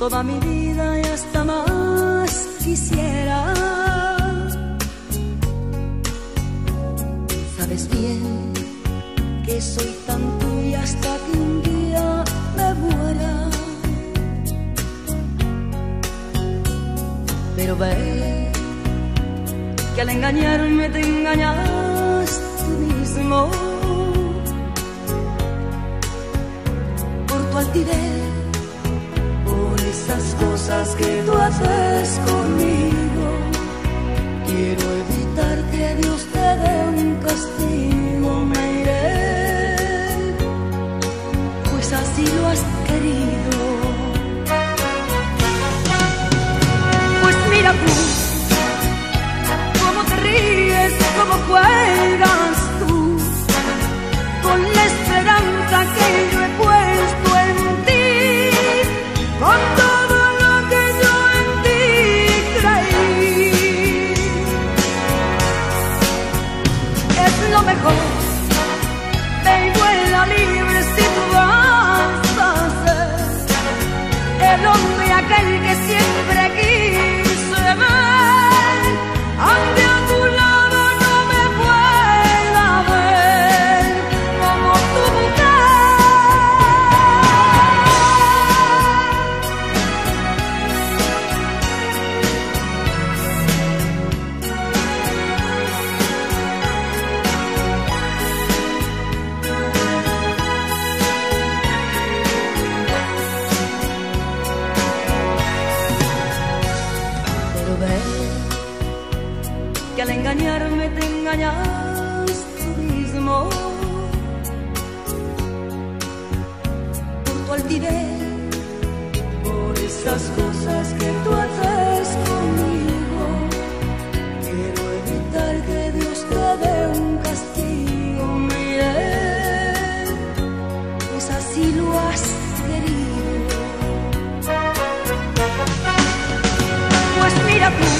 toda mi vida y hasta más quisiera. Sabes bien que soy tan tuya hasta que un día me muera. Pero ve que al engañarme te engañas tú mismo. Por tu altivez que tú haces conmigo. Quiero evitar que Dios te dé un castigo, me iré, pues así lo has querido. Pues mira tú, cómo te ríes, cómo juegas mejor. Ve y vuela libre si tú vas el hombre aquel que siempre quise que al engañarme te engañas tú mismo. Por tu altivez, por esas cosas que tú haces conmigo, quiero evitar que Dios te dé un castigo. Mire, pues así lo has querido. Pues mira tú.